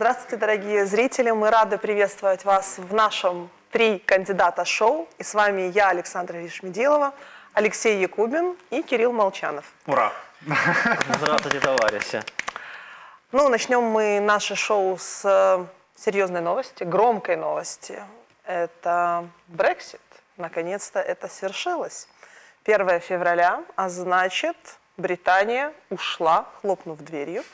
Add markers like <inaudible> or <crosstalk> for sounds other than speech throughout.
Здравствуйте, дорогие зрители. Мы рады приветствовать вас в нашем «Три кандидата шоу». И с вами я, Александра Вишмедилова, Алексей Якубин и Кирилл Молчанов. Ура! Здравствуйте, товарищи. Ну, начнем мы наше шоу с э, серьезной новости, громкой новости. Это Брексит. Наконец-то это свершилось. 1 февраля, а значит, Британия ушла, хлопнув дверью,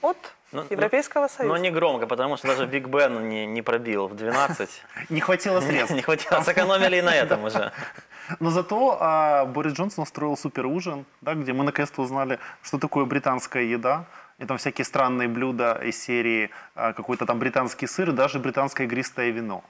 от Ну, Европейского Но Союза. не громко, потому что даже Биг Бен не, не пробил в 12. <laughs> Не хватило средств. <laughs> Не хватило, сэкономили и на этом уже. <laughs> Но зато а, Борис Джонсон устроил супер ужин, да, где мы наконец-то узнали, что такое британская еда. И там всякие странные блюда из серии а, какой-то там британский сыр и даже британское игристое вино.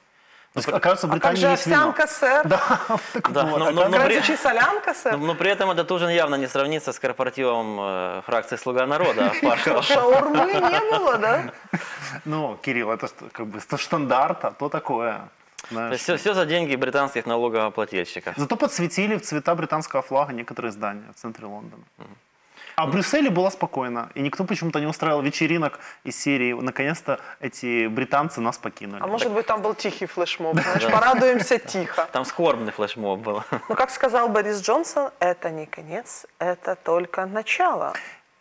То есть, оказывается, в А как же есть вино. овсянка, сэр? Да, <laughs> так Да, вот. но- А но- но при- солянка, сэр? Но, но при этом этот ужин явно не сравнится с корпоративом э, фракции «Слуга народа» <laughs> Пашкова. Шаурмы не было, да? <laughs> Ну, Кирилл, это что, как бы с штандарта, то такое. То знаешь. есть все, все за деньги британских налогоплательщиков. Зато подсветили в цвета британского флага некоторые здания в центре Лондона. А в Брюсселе было спокойно, и никто почему-то не устраивал вечеринок из серии «Наконец-то эти британцы нас покинули». А может быть, там был тихий флешмоб, знаешь, порадуемся тихо. Там скорбный флешмоб был. Но, как сказал Борис Джонсон, это не конец, это только начало.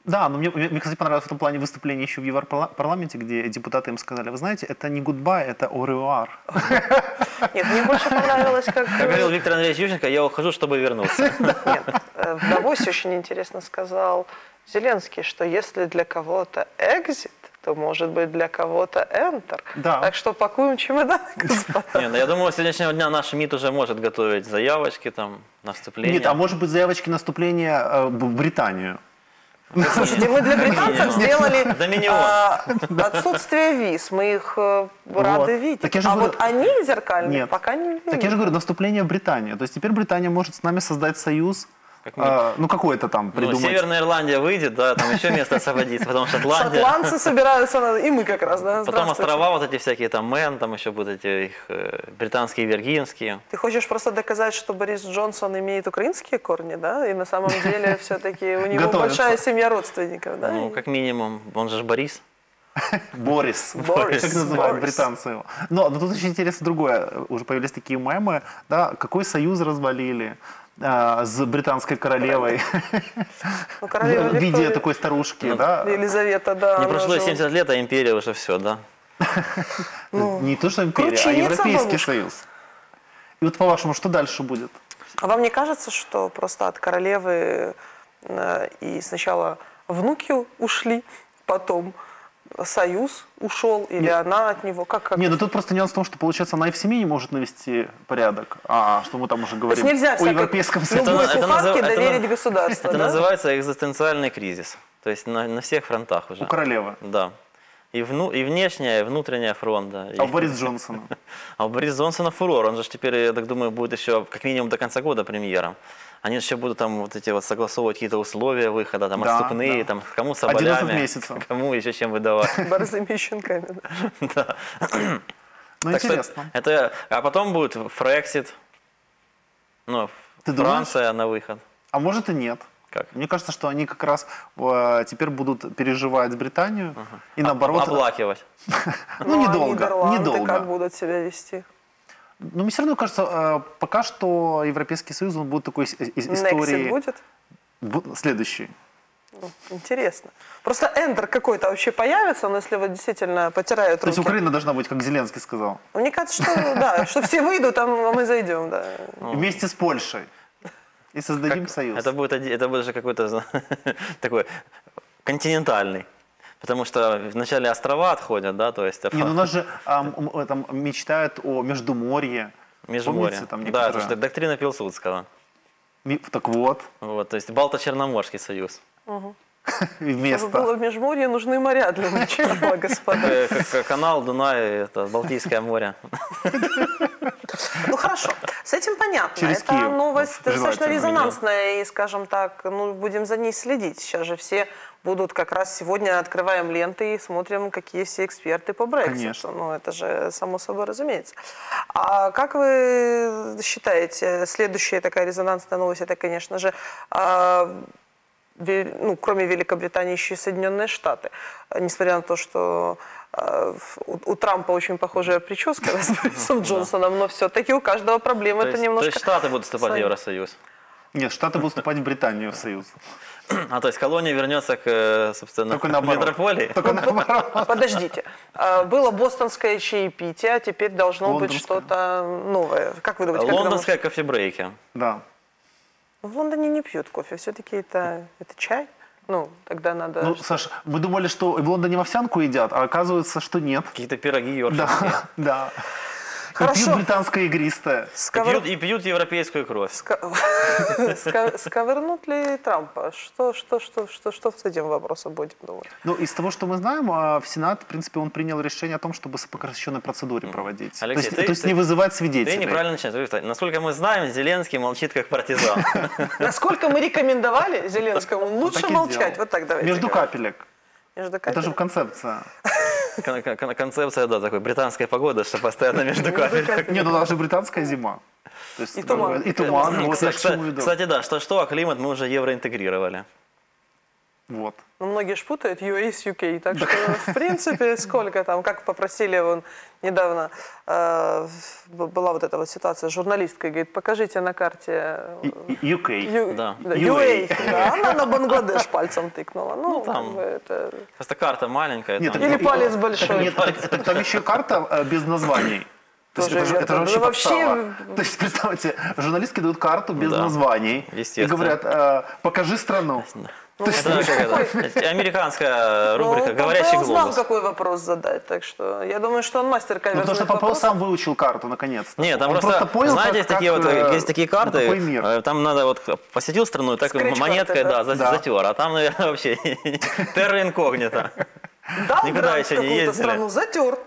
Да, но мне, мне, кстати, понравилось в этом плане выступление еще в Европарламенте, где депутаты им сказали, вы знаете, это не гудбай, это оревуар. Нет, мне больше понравилось, как... Как говорил Виктор Андреевич Ющенко, я ухожу, чтобы вернуться. <laughs> Нет, э, в Давосе очень интересно сказал Зеленский, что если для кого-то экзит, то может быть для кого-то enter. Да. Так что пакуем чемодан, <laughs> господа. Не, ну я думаю, с сегодняшнего дня наш МИД уже может готовить заявочки, там, на вступление. Нет, а может быть заявочки на вступление э, в Британию? Слушайте, мы для британцев сделали а, отсутствие виз. Мы их э, рады Вот. видеть. Так а говорю- вот они зеркальные Нет. пока не видят. Так я же говорю, на вступление в Британию. То есть теперь Британия может с нами создать союз, Как мы- э, ну какой-то там Ну, придумать. Северная Ирландия выйдет, да, там еще место освободится, потом Шотландия. Шотландцы собираются, и мы как раз, да? Потом острова вот эти всякие, там Мэн, там еще будут эти их э, британские, виргинские. Ты хочешь просто доказать, что Борис Джонсон имеет украинские корни, да? И на самом деле <laughs> все-таки у него большая семья родственников, да? Ну, как минимум, он же Борис. <laughs> Борис. Борис. Как называют Борис. британцы его. Но, но тут очень интересно другое. Уже появились такие мемы, да, какой союз развалили а, с британской королевой Ну, королева в виде такой старушки, Ну, да. Елизавета, да. Не прошло же- 70 лет, а империя уже все, да? <laughs> Не то, что империя, а Европейский бабушка. союз. И вот по-вашему, что дальше будет? А вам не кажется, что просто от королевы э, и сначала внуки ушли, потом союз ушел, или Нет. она от него? Как, как? Не, ну тут просто нюанс в том, что, получается, она и в семье не может навести порядок. А что мы там уже То есть говорим нельзя о всякой Европейском союзе. любой Это- это кухарке это доверить на- государству, Это да? называется экзистенциальный кризис. То есть на, на всех фронтах уже. У королевы. Да. И, вну, и внешняя, и внутренняя фронт, да. А у Бориса <laughs> Джонсона? А у Бориса Джонсона фурор. Он же теперь, я так думаю, будет еще как минимум до конца года премьером. Они еще будут там вот эти вот согласовывать какие-то условия выхода, там Да, отступные, да. там кому 11 соболями, месяцев. <laughs> кому еще чем выдавать. <laughs> Борзыми щенками. <laughs> да. <clears throat> Ну, интересно. это, а потом будет Фрексит, ну? Франция на выход. А может и нет. Как? Мне кажется, что они как раз э, теперь будут переживать Британию и наоборот... Оплакивать. Ну, а недолго, Нидерланды недолго. как будут себя вести? Но мне все равно кажется, э, пока что Европейский Союз он будет такой из, из Nexit истории будет? бу- следующий. Ну, интересно. Просто эндер какой-то вообще появится, но если вот действительно потирают То есть руки. Украина должна быть, как Зеленский сказал, Мне кажется, что <laughs> да, что все выйдут, а мы а зайдем, да. вместе с Польшей. И создадим союз. Это будет, это будет же какой-то <laughs> такой континентальный. Потому что вначале острова отходят, да, то есть Не, ну у нас же а, там мечтают о Междуморье. Межморье. Помните, там да, это некоторые- же доктрина Пилсудского. Ми- Так вот, Вот, то есть Балто-Черноморский союз. <laughs> Чтобы и вместо. было в Межморье, нужны моря для начала, <laughs> господа. Э, Канал, Дунай, это Балтийское море. Ну хорошо, с этим понятно. Через Это Киев, новость достаточно резонансная, и, скажем так, ну, будем за ней следить. Сейчас же все будут как раз сегодня открываем ленты и смотрим, какие все эксперты по Брекситу. Конечно. Ну, это же само собой разумеется. А как вы считаете, следующая такая резонансная новость, это, конечно же, а, ну, кроме Великобритании, еще и Соединенные Штаты. А Несмотря на то, что э, в- у, у Трампа очень похожая прическа да, с <laughs> Борисом Джонсоном, но все-таки у каждого проблемы То это есть, то немножко... есть Штаты будут вступать в. Евросоюз. Нет, Штаты будут вступать в Британию в союз. <clears throat> А то есть колония вернется к, э, собственно, Только наоборот. метрополии. Только наоборот. <laughs> Подождите, а, было бостонское чаепитие, а теперь должно быть Лондонское. что-то новое. Как вы думаете, когда Лондонская кофебрейки. Да. В Лондоне не пьют кофе, все-таки это, это чай. Ну, тогда надо... Ну, Саш, мы думали, что в Лондоне овсянку едят, а оказывается, что нет. Какие-то пироги йоркширские. Да, <laughs> да. И Хорошо. пьют британское игристое. И Сковыр- пьют, и пьют европейскую кровь. <laughs> Сковырнут ли Трампа? Что, что, что, что, что с этим вопросом будем думать? Ну, из того, что мы знаем, а, в Сенат, в принципе, он принял решение о том, чтобы по сокращенной процедуре проводить. Алексей, то есть, ты- то есть ты- не вызывать Ты свидетелей. неправильно начинаешь. Насколько мы знаем, Зеленский молчит как партизан. <laughs> Насколько мы рекомендовали Зеленскому лучше и молчать? Вот так давайте. Между капелек. Это же концепция. <laughs> Кон- кон- Концепция, да, такой британская погода, что постоянно между кафедрами. Нет, ну даже британская зима. То есть, И туман. И туман. Вот Кстати, кстати, да, что, что, а климат мы уже евроинтегрировали. Вот. Ну, многие ж путают UA с UK, так что, в принципе, <laughs> сколько там, как попросили вон недавно, э, была вот эта вот ситуация с журналисткой, говорит, покажите на карте UK. Ю- Да. да, UA. UA. Да, она на Бангладеш пальцем тыкнула. Ну, Ну, там- как бы это... Просто карта маленькая. Нет, там. Или палец так большой. Нет, так- так там еще карта э, без названий. То есть это, же, это же вообще, вообще. <laughs> То есть, представьте, журналистки дают карту без Да. названий и говорят, э, покажи страну. Есть, Это как это, американская рубрика Ну, «Говорящий Помпео знал, глобус». какой вопрос задать, так что я думаю, что он мастер ну, потому каверзных что Попов сам выучил карту, наконец-то. Нет, там Он просто, понял, знаете, как- есть такие как, вот, э, есть такие ну, карты, какой мир. э, там надо вот посетил страну, и так монеткой, да? да, за- Да. затер, а там, наверное, вообще <laughs> терра инкогнито. Дал Никуда еще не какую-то ездили. страну, затер.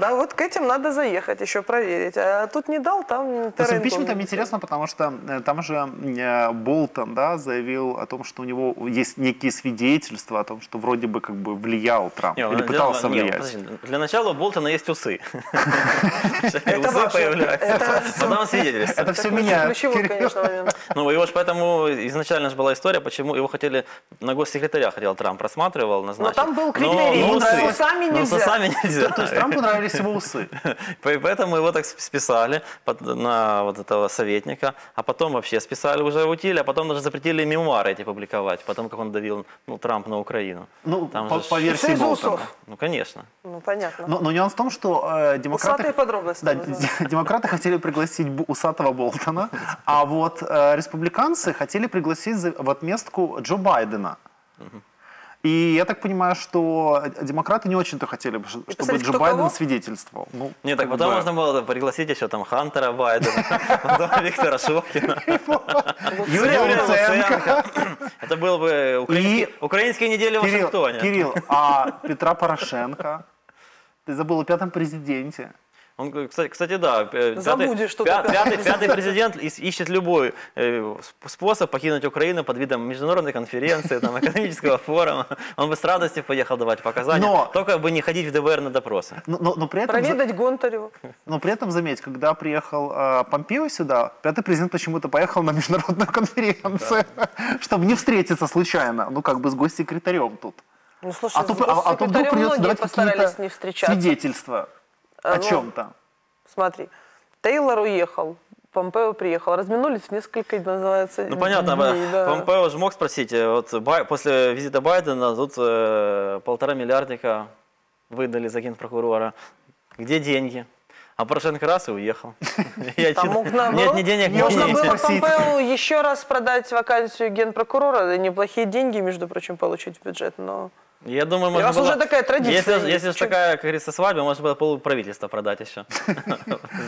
Да, вот к этим надо заехать, еще проверить. А тут не дал, там Ну, с импичментом инкогнито. интересно, потому что э, там же э, Болтон да, заявил о том, что у него есть некие свидетельства о том, что вроде бы как бы влиял Трамп Не, или для- пытался не, влиять. подожди, Для начала у Болтона есть усы. <laughs> Усы появляются. это Потом свидетельство. Это все момент. <laughs> Ну, его же поэтому изначально же была история, почему его хотели, на госсекретаря хотел Трамп, рассматривал, назначить. там был критерий, но ему усы. нравилось. С усами Но нельзя. с усами нельзя. То есть Трампу нравились его усы. <laughs> По- Поэтому его так списали на вот этого советника, а потом вообще списали уже в утиль, а потом даже запретили мемуары эти публиковать, потому как он давил ну, Трамп на Украину. Ну, Там по, же по версии Болтона. усов. Ну, конечно. Ну, понятно. Но, но нюанс в том, что э, демократы... Усатые подробности. Да, <laughs> демократы хотели пригласить усатого Болтона, <laughs> а вот э, республиканцы хотели пригласить в отместку Джо Байдена. И я так понимаю, что демократы не очень-то хотели, бы, чтобы посмотрите, Джо Байден кого? свидетельствовал. Ну, Не, так потом бы- можно было пригласить еще там Хантера Байдена, <laughs> потом Виктора Шокина, <laughs> Юрия Луценко. <laughs> Это был бы украинские недели в Вашингтоне. Кирилл, а Петра Порошенко? Ты забыл о пятом президенте. Он, кстати, кстати, да, э, пятый, Забудешь что-то пя- опять. пятый, пятый <laughs> президент ищет любой э, сп- способ покинуть Украину под видом международной конференции, там, экономического форума. Он бы с радостью поехал давать показания, Но- только бы не ходить в ДБР на допросы. Но, но- но при этом... Проведать Гонтареву. Но при этом, заметь, когда приехал э, Помпео сюда, пятый президент почему-то поехал на международную <laughs> конференцию, <laughs> чтобы не встретиться случайно, ну, как бы с госсекретарем тут. Ну, слушай, А то, с а- а то вдруг придется многие давать постарались какие-то не встречаться. свидетельства о ну, чем-то. Смотри, Тейлор уехал, Помпео приехал, разминулись в несколько, называется, Ну понятно, дней, да. Помпео же мог спросить, э, вот Бай- после визита Байдена тут э, полтора миллиардника выдали за генпрокурора. Где деньги? А Порошенко раз и уехал. <laughs> Мог Нет ни денег, ни Можно было. Помпео еще раз продать вакансию генпрокурора, неплохие деньги, между прочим, получить в бюджет, но... Я думаю, У можно вас было... уже такая традиция Если, если же такая, как говорится, свадьба, можно было полправительства продать еще.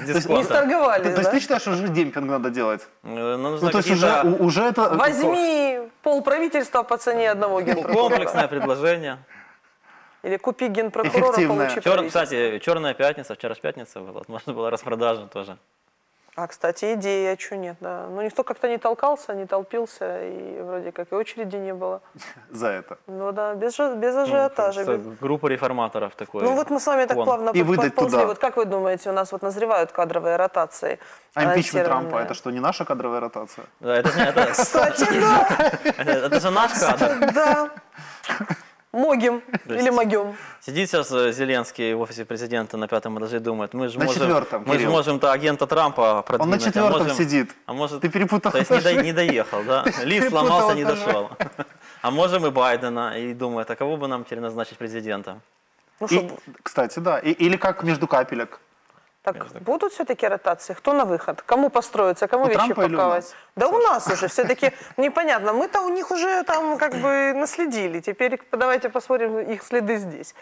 Не сторговали, То, есть ты считаешь, что уже демпинг надо делать? Э, Ну, нужно Ну, то есть уже, у- это... Возьми полправительства по цене одного генпрокурора. комплексное предложение. Или купи генпрокурора, получи. Кстати, черная пятница, вчера пятница была, можно было распродажа тоже. А, кстати, идея, что нет, да. Но никто как-то не толкался, не толпился, и вроде как и очереди не было. <laughs> За это. Ну да, без, без ажиотажа. Это без- Группа реформаторов такой. Ну вот мы с вами так фон. плавно И выдать подползли. туда. Вот как вы думаете, у нас вот назревают кадровые ротации? А импичмент Трампа это что, не наша кадровая ротация? Да, это, не- это- Кстати, да, это- <laughs> это же наш кадр. да. <laughs> Могим То или могем. Сидит сейчас э, Зеленский в офисе президента на пятом этаже и думает, мы же На можем, четвертом, мы же Кирилл. можем-то агента Трампа Он продвинуть. на а четвертом можем- сидит. А может, Ты перепутал То есть не, до- не доехал, да? <laughs> Лифт сломался, не дошел. А можем и Байдена, и думает, а кого бы нам теперь назначить президентом? Ну И, что, кстати, да. И- или как между капелек. Так будут все-таки ротации? Кто на выход? Кому построиться, кому У вещи Трампа паковать? Да у нас уже все-таки <laughs> непонятно. Мы-то у них уже там как бы наследили. Теперь давайте посмотрим их следы здесь.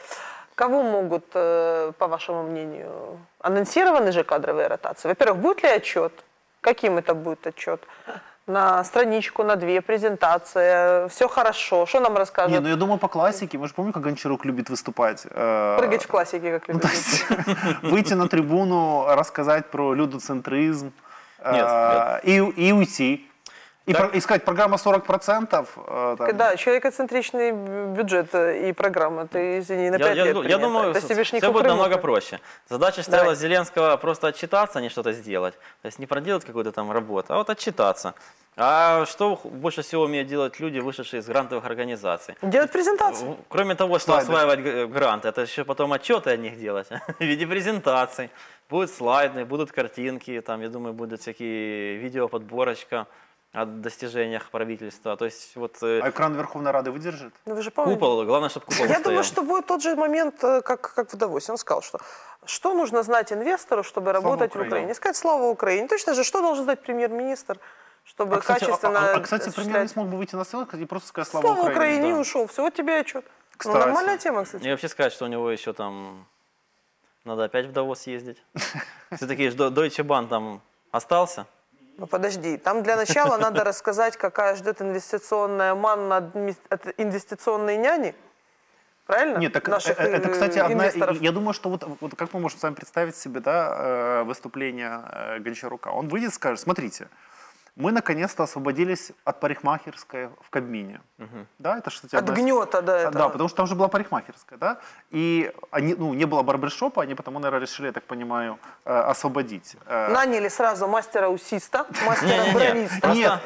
Кого могут, э, по вашему мнению, анонсированы же кадровые ротации? Во-первых, будет ли отчет? Каким это будет отчет? На страничку, на две, презентация, все хорошо, что нам расскажут? Не, ну я думаю, по классике. Мы же помним, как Гончарук любит выступать. Э, Прыгать в классике, как Ну, есть <laughs> выйти на трибуну, рассказать про людоцентризм э, Нет, и, и уйти. И, Так. про- и сказать, программа 40%. э, там, Да, человекоцентричный бюджет э, и программа. Ты, извини, на Я, пять я лет я принято. думаю, Это не все будет намного проще. Задача стояла Давай. Зеленского просто отчитаться, а не что-то сделать. То есть не проделать какую-то там работу, а вот отчитаться. А что больше всего умеют делать люди, вышедшие из грантовых организаций? Делать презентацию. В- Кроме того, что Слайды. осваивать г- гранты, это еще потом отчеты о них делать <laughs> в виде презентаций. Будут слайды, будут картинки, там, я думаю, будут всякие видеоподборочка о достижениях правительства. То есть вот э, А экран Верховной Рады выдержит? Ну, вы же помните. купол, главное, чтобы купол Я стоял. думаю, что будет тот же момент, э, как, как в Давосе. Он сказал, что что нужно знать инвестору, чтобы работать в Украине. Украине. Сказать слава Украине. Точно же, что должен знать премьер-министр, чтобы А, кстати, а- качественно а- а, кстати, премьер не осуществлять- смог бы выйти на сцену и просто сказать Слава, слава, Украине, и да. ушел. Все, вот тебе отчет. Ну, Кстати. нормальная тема, кстати. И вообще сказать, что у него еще там надо опять в Давос съездить. <laughs> Все-таки Deutsche Bank там остался. Ну подожди, там для начала надо рассказать, какая ждет инвестиционная манна от инвестиционной няни. Правильно? Нет, так Наших, э, это, э, кстати, одна... Я думаю, что вот, вот как мы можем с вами представить себе да, э, выступление э, Гончарука. Он выйдет и скажет, смотрите, мы наконец-то освободились от парикмахерской в Кабмине. Да, это что От гнета, да. Да, этого. потому что там же была парикмахерская, да, и они, ну, не было барбершопа, они потому, наверное, решили, я так понимаю, э, освободить. Э, Наняли сразу мастера-усиста, <laughs> мастера-бровиста. Нет,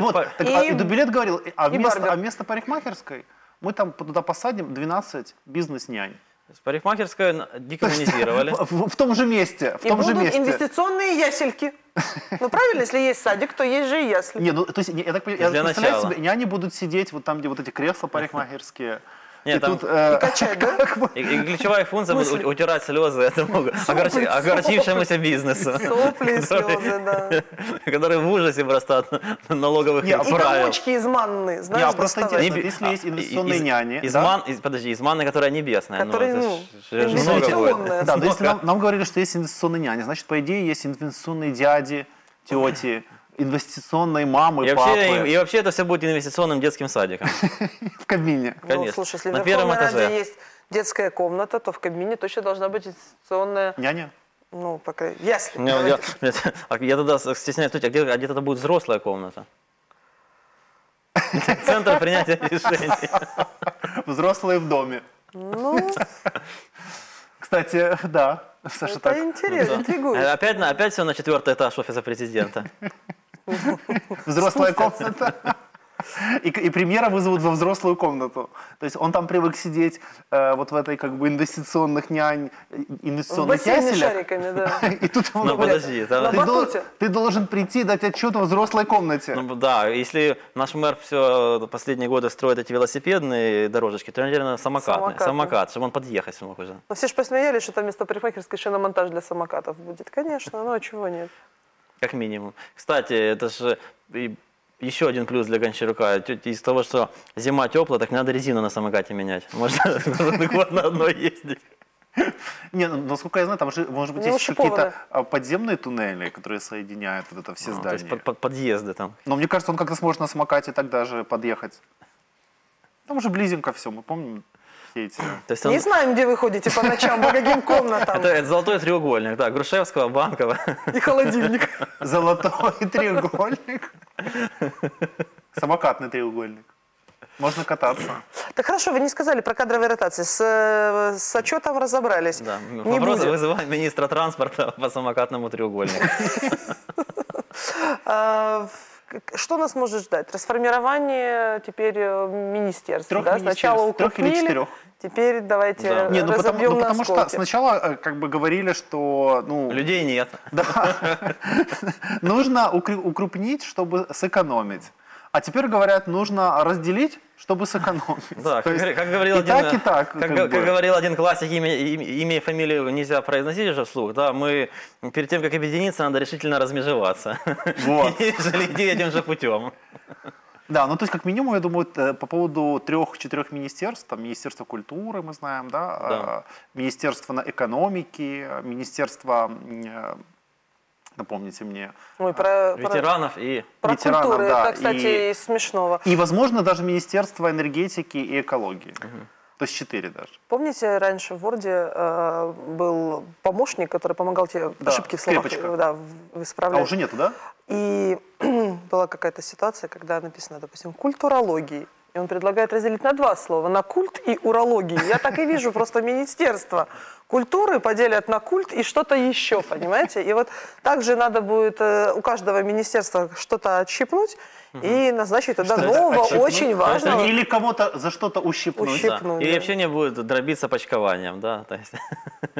вот, И- а, и Дубилет говорил, а а вместо парикмахерской мы там туда посадим 12 бизнес-нянь. Парикмахерскую декоммунизировали. В, в- в том же месте, в И том же будут месте. инвестиционные ясельки. Ну правильно, если есть садик, то есть же и ясли. Не, ну, то есть, я так понимаю, я представляю себе, няни будут сидеть вот там, где вот эти кресла парикмахерские. Нет, и там- тут, э, <laughs> И качать, да? И, и ключевая функция будет утирать слезы этому огорчи- огорчившемуся бизнесу. Сопли, <laughs> слезы, да. <laughs> Который в ужасе просто от налоговых Не, а И правил. комочки из манны, знаешь, а просто интересно, если есть а, инвестиционные из- няни, Из да? ман, из- подожди, из манны, которая небесная. Ну, ж много инвестиционная. будет. Да, если нам говорили, что есть инвестиционные няни, значит, по идее, есть инвестиционные дяди, тети, инвестиционные мамы, И папы вообще, и вообще это все будет инвестиционным детским садиком. <laughs> в Кабмине. Ну, конечно. слушай, если На первом этаже. есть детская комната, то в Кабмине точно должна быть инвестиционная, Няня? ну, по крайней ясли. Не, Я, а я тогда стесняюсь, а где, а где тогда будет взрослая комната? <laughs> Центр принятия решений. <laughs> Взрослые в доме. Ну, Кстати, да, Саша, это так. интересно, Э, интригует. Опять, на- опять все на четвертый этаж офиса президента. Взрослая комната. И, и премьера вызовут во взрослую комнату. То есть он там привык сидеть э, вот в этой как бы инвестиционных нянь, э, инвестиционных яселях. шариками, да. <laughs> И тут ему Ну, подожди, это- На ты, дол- ты должен прийти и дать отчет во взрослой комнате. Ну да, если наш мэр все последние годы строит эти велосипедные дорожечки, то, наверное, самокатный. Самокатный. Самокат, чтобы он подъехать смог уже. Ну, все же посмеялись, что там вместо парикмахерской шиномонтаж для самокатов будет. Конечно, ну а чего нет? Как минимум. Кстати, это же еще один плюс для Гончарука. Из того, что зима теплая, так не надо резину на самокате менять. Можно <laughs> год на одной ездить. Не, ну, насколько я знаю, там же, может быть, Не есть какие-то а, подземные туннели, которые соединяют вот это все То здания. есть под- под- подъезды там. Но мне кажется, он как-то сможет на самокате так даже подъехать. Там уже близенько все, мы помним. Все эти... То есть он- Не знаем, где вы ходите по ночам, по каким комнатам. это, это золотой треугольник, да, Грушевского, Банкова. И холодильник. Золотой треугольник. Самокатный треугольник. Можно кататься. Так хорошо, вы не сказали про кадровые ротации. С, э, с отчетом разобрались. Да. Не Вопрос будем. вызываем министра транспорта по самокатному треугольнику. Что нас может ждать? Расформирование теперь э, министерств. Трех да? министерств. Сначала Трех или укрупнили, четырех? теперь давайте Да. Не, ну потому, ну на потому что сначала э, как бы говорили, что ну, Людей нет. <laughs> <laughs> нужно укры- укрупнить, чтобы сэкономить. А теперь говорят, нужно разделить, чтобы сэкономить. Да, как, есть как говорил и один, так, и э, так. Как, как как говорил один классик, имя, имя, и фамилию нельзя произносить уже вслух, да, мы перед тем, как объединиться, надо решительно размежеваться. Вот. <laughs> И идти этим же путем. Да, ну то есть как минимум, я думаю, э, по поводу трех-четырех министерств, там Министерство культуры, мы знаем, да, Да. Министерство экономики, Министерство, напомните мне, Ой, про, про- Ветеранов и... про ветеранов, культуру. да, Это, кстати, и- смешного. и, возможно, даже Министерство энергетики и экологии. То есть четыре даже. Помните, раньше в Word э, был помощник, который помогал тебе Да, ошибки в словах скрепочка. да, в- исправлять. А уже нету, да? И <clears throat> была какая-то ситуация, когда написано, допустим, культурологии. И он предлагает разделить на два слова, на культ и урологии. Я так и вижу просто министерство культуры поделят на культ и что-то еще, понимаете? И вот также надо будет э, у каждого министерства что-то отщипнуть и назначить туда Что нового, отщипнуть? очень важного. Или кого-то за что-то ущипнуть. Ущипнуть. Да. И да. вообще не будет дробиться почкованием, да, то есть...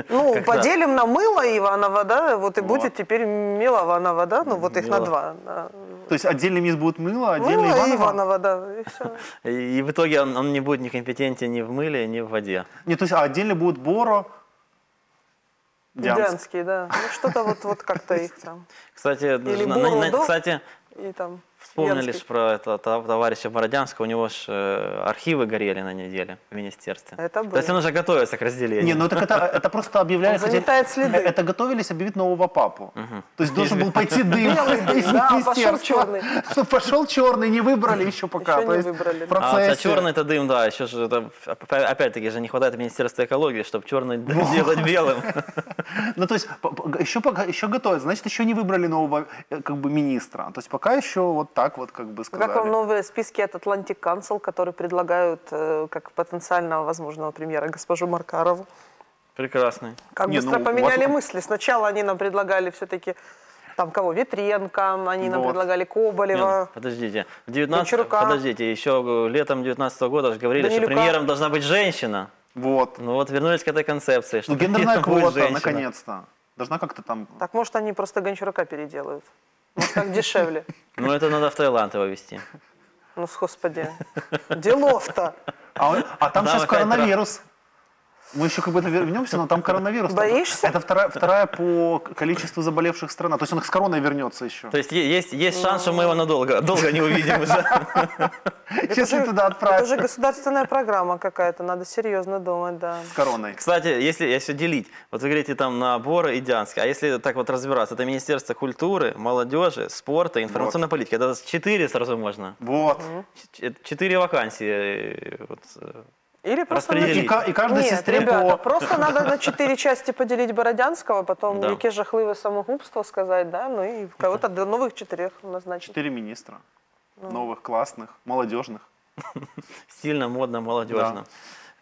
Ну, <laughs> Когда- поделим на мыло Иванова, да, вот и Вот. будет теперь Милованова, да, ну вот их на два. да. То есть отдельный мисс будет мыло, отдельный Мыло и Иванова? Иванова, да, и все. <laughs> И в итоге он, он не будет некомпетентен ни в мыле, ни в воде. Не, то есть а отдельно будет Боро, Дянск. Дянский, да. Ну, что-то вот, вот как-то их там. Кстати, Или на- на- на- кстати, И там вспомнили про это, тов- товарища Бородянского, у него же архивы горели на неделе в министерстве. Это То есть было. он уже готовится к разделению. Не, ну так это, это просто объявляли... Он заметает следы. э, Это готовились объявить нового папу. То есть должен был пойти дым Белый дым, из да, пошел черный. Ну, Пошел черный, не выбрали еще пока. Еще не выбрали. А, а черный это дым, да, еще же опять-таки же не хватает Министерства экологии, чтобы черный дым делать белым. <laughs> Ну, то есть еще, пока, еще готовят, значит, еще не выбрали нового э, как бы министра. То есть пока еще вот так вот как бы сказали. Как вам новые списки от Atlantic Council, которые предлагают э, как потенциального возможного премьера госпожу Маркарову? Прекрасный. Как Не, быстро ну, поменяли вот- мысли. Сначала они нам предлагали все-таки там кого? Ветренко, они нам Вот. предлагали Нет, Коболева. подождите, в 19 Гончарука. подождите, еще летом 19 года же говорили, что Данилюка. премьером должна быть женщина. Вот. Ну вот вернулись к этой концепции, что Ну, гендерная квота, женщина. наконец-то. Должна как-то там... Так может они просто Гончарука переделают? Может так дешевле? Ну это надо в Таиланд его вести. Ну, с- господи, делов-то. А, он- а там Да, сейчас коронавирус. Мы еще как бы вернемся, но там коронавирус. Боишься? Это вторая, вторая по количеству заболевших страна. То есть он с короной вернется еще. То есть есть, есть шанс, что мы его надолго долго не увидим уже. <laughs> Если туда Это отправят уже государственная программа какая-то, надо серьезно думать, да. с короной. Кстати, если, если делить, вот вы говорите там на Бора и Дянск, а если так вот разбираться, это Министерство культуры, молодежи, спорта, информационной политики, это четыре сразу можно. Вот. Четыре вакансии. Или просто на-. И, и каждой Нет, сестре ребята, по... просто надо на четыре части поделить Бородянского, потом Да. яке жахливое самогубство сказать, да, ну и кого-то до новых четырех назначить. Четыре министра. Ну. Новых, классных, молодежных. стильно, модно, молодежно.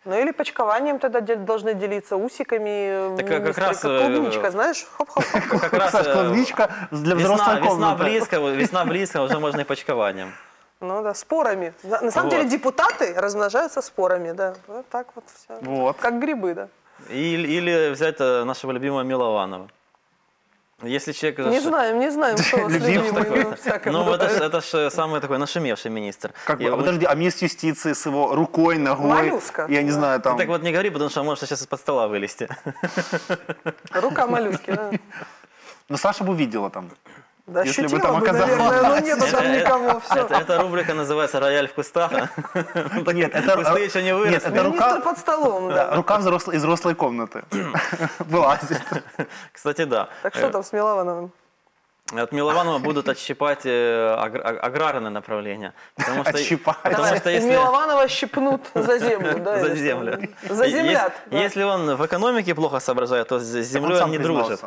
Ну или почкованием тогда должны делиться усиками. Так, как раз, как э, клубничка, знаешь, хоп-хоп-хоп. Как раз э, клубничка для весна, взрослой весна близко, весна близко, уже можно и почкованием. Ну да, спорами. На, на самом Вот. деле депутаты размножаются спорами, да. Вот так вот все. Вот. Как грибы, да. Или, или взять э, нашего любимого Милованова. Если человек... Не ж- знаем, не знаем, что <laughs> у такой. всякое Ну, это, же самый такой нашумевший министр. Как, бы- а вот- подожди, а министр юстиции с его рукой, ногой, Моллюска. я не Да. знаю, там... Так вот не говори, потому что может сейчас из-под стола вылезти. Рука моллюски, да. Но Саша бы видела там. Да Если бы там бы, оказалось. наверное, но нету там Это- никого, все. Это, эта рубрика называется «Рояль в кустах». Нет, <laughs> это- Кусты еще не Нет, выросли. это рука- Министр под столом, Да, рука взрослой, из взрослой комнаты <clears throat> вылазит. <laughs> Кстати, да. Так что там с Миловановым? От Милованова будут отщипать э, агр- а- аграрное направление. Потому что, Отщипать. потому что из если... Милованова щипнут за землю, да? За землю. Заземлят. Если, да. если он в экономике плохо соображает, то с землей он, сам не признался. дружит.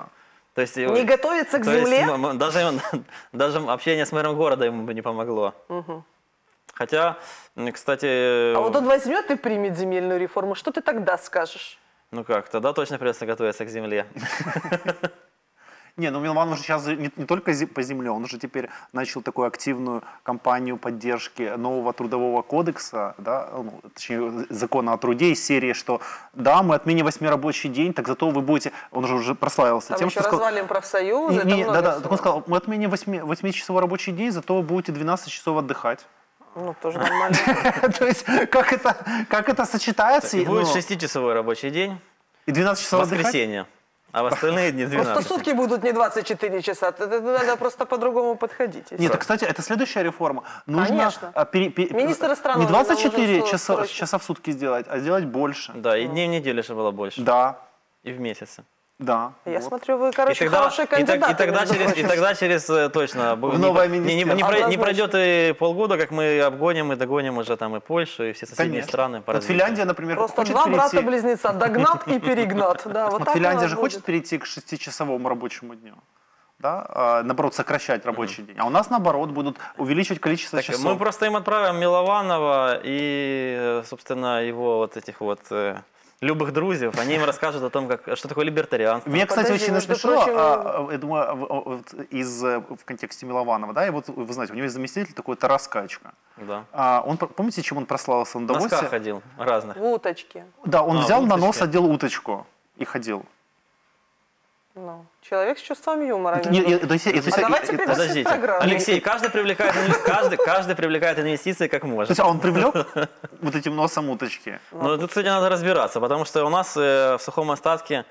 То есть, Не готовится к есть земле? м- даже, <laughs> даже общение с мэром города ему бы не помогло. Хотя, м, кстати, А вот он возьмет и примет земельную реформу, что ты тогда скажешь? ну как, тогда точно придется готовиться к земле. <laughs> Не, ну Милованов же сейчас не, не только по земле, он уже теперь начал такую активную кампанию поддержки нового трудового кодекса, да, ну, точнее, закона о труде из серии, что да, мы отменим восьмирабочий день, так зато вы будете, он же уже прославился Там тем, еще что сказал, развалим профсоюзы, Не- не, да, да, всего. так он сказал, мы отменим 8-часовой рабочий день, зато вы будете 12 часов отдыхать. Ну, тоже нормально. <laughs> То есть, как это, как это сочетается? И будет ну, шестичасовой рабочий день, и 12 часов отдыхать? воскресенье, а в остальные дни Просто 12. сутки будут не 24 часа. Это- Надо просто по-другому подходить. Нет, кстати, это следующая реформа. Нужно Конечно. а, пере- пере- Министр страны не уже нам 24 уже часа, часа в сутки сделать, а сделать больше. Да, и дней в неделю, чтобы было больше. Да, И в месяце. Да. Я вот. смотрю, вы, И короче, тогда, хорошие и, так- кандидаты. и тогда между через, и тогда через точно В не, новое не- не- не про- не пройдет и полгода, как мы обгоним и догоним уже там и Польшу, и все соседние Конечно. страны. по Вот. Финляндия, например, Просто хочет два перейти... брата-близнеца, догнат и перегнат. <laughs> Да, вот Вот Финляндия же будет. хочет перейти к шестичасовому рабочему дню. Да? А, наоборот, сокращать рабочий день. А у нас, наоборот, будут увеличивать количество Так, часов. мы просто им отправим Милованова и, э, собственно, его вот этих вот э, любых друзей. Они им расскажут о том, как, что такое либертарианство. Меня, кстати, Подожди, очень насмешило, прочим, а, а, я думаю, а, в- вот из, э, в контексте Милованова, да, и вот вы знаете, у него есть заместитель такой Тарас Качка. Да. А, он, помните, чем он прославился? Носках удовольствие. ходил, разных. В уточке. Да, он А, взял на уточки. нос, одел уточку и ходил. Ну, человек с чувством юмора. Это не- это- это- это- А давайте это- Подождите. Алексей, каждый привлекает, каждый, каждый привлекает инвестиции как То может. есть, а он привлек <laughs> вот этим носом уточки? Ну, тут, кстати, надо разбираться, потому что у нас э, в сухом остатке,